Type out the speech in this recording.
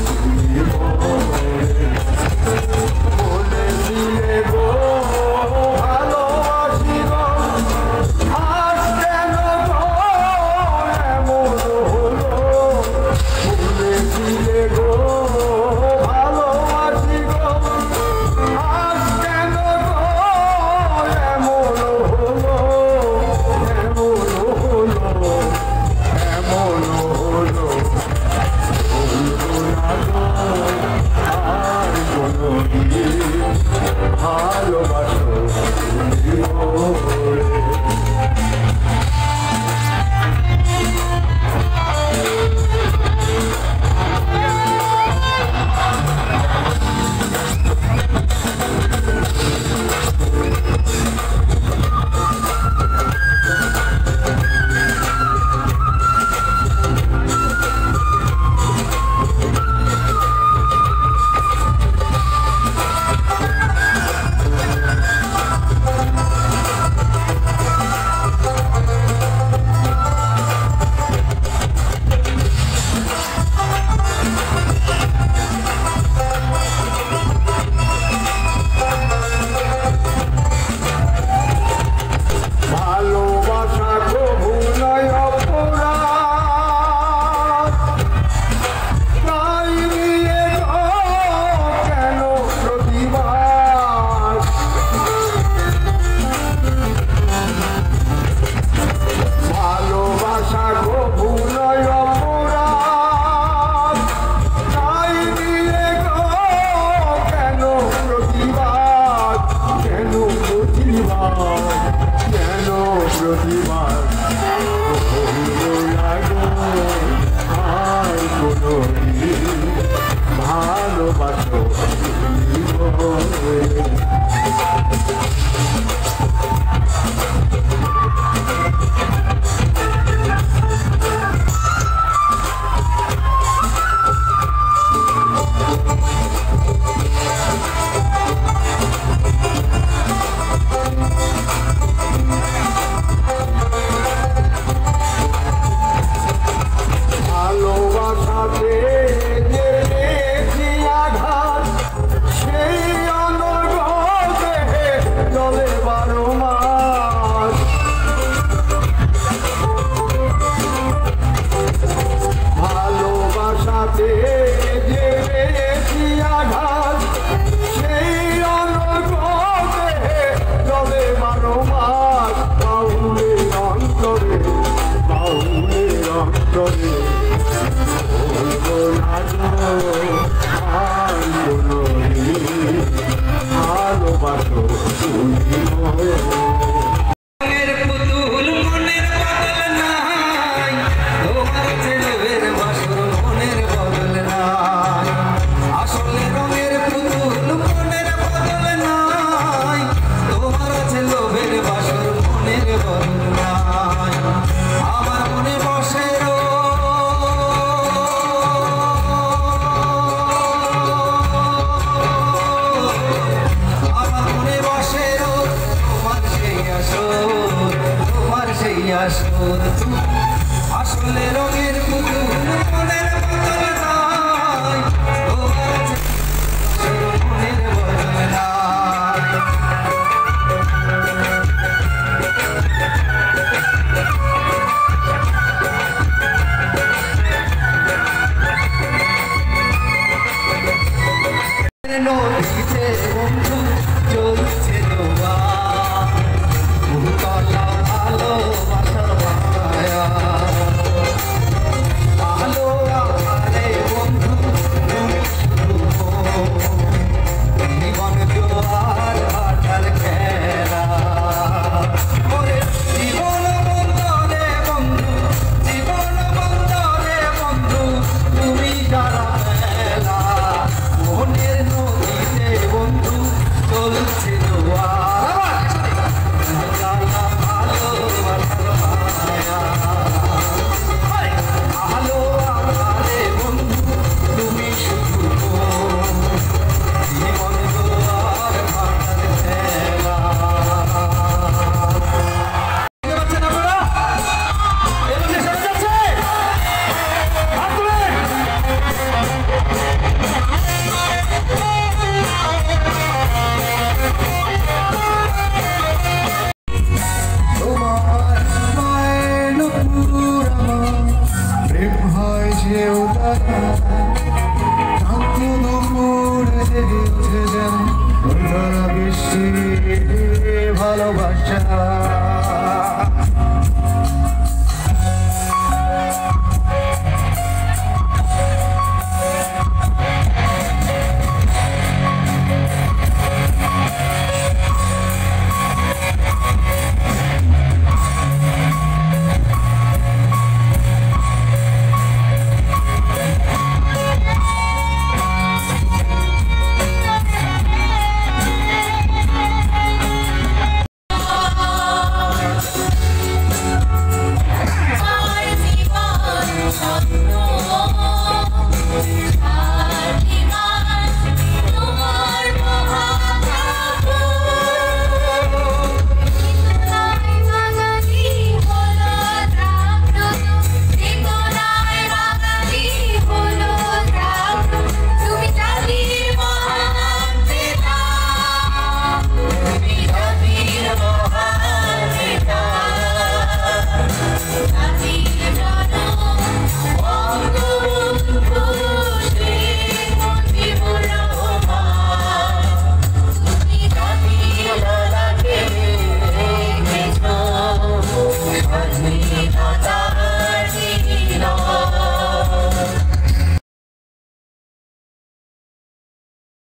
Ole, ole, ole, ole, Oh. আসল আসলে রবি follow our shadow